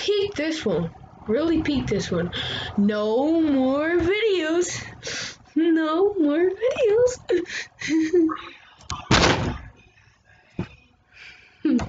peak this one. Really peak this one. No more videos. No more videos.